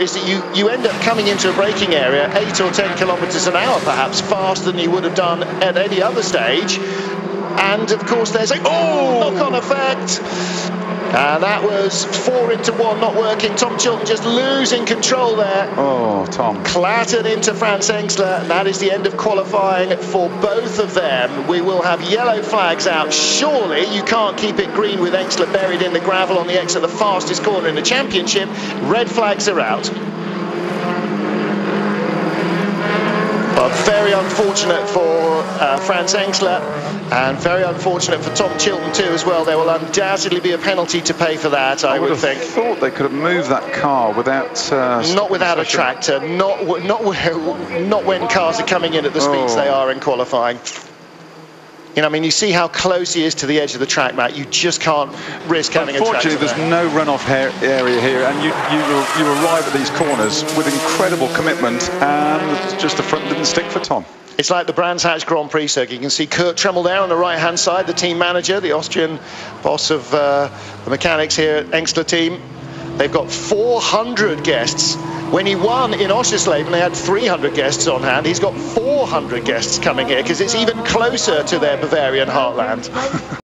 is that you, you end up coming into a braking area 8 or 10 kilometres an hour perhaps faster than you would have done at any other stage. And of course there's a oh, knock-on effect and uh, that was four into one not working. Tom Chilton just losing control there. Oh Tom. Clattered into Franz Engstler and that is the end of qualifying for both of them. We will have yellow flags out. Surely you can't keep it green with Engstler buried in the gravel on the exit of the fastest corner in the championship. Red flags are out very unfortunate for uh, Franz Engstler and very unfortunate for Tom Chilton too as well. There will undoubtedly be a penalty to pay for that, I, I would, would think. thought they could have moved that car without... Uh, not without a tractor, not, not, not when cars are coming in at the speeds oh. they are in qualifying. You know, I mean, you see how close he is to the edge of the track, Matt. You just can't risk having a Unfortunately, there's there. no runoff area here, and you, you, you arrive at these corners with incredible commitment, and just the front didn't stick for Tom. It's like the Brands Hatch Grand Prix circuit. You can see Kurt Tremmel there on the right-hand side, the team manager, the Austrian boss of uh, the mechanics here at Engstler team. They've got 400 guests when he won in Oschersleben, they had 300 guests on hand. He's got 400 guests coming here because it's even closer to their Bavarian heartland.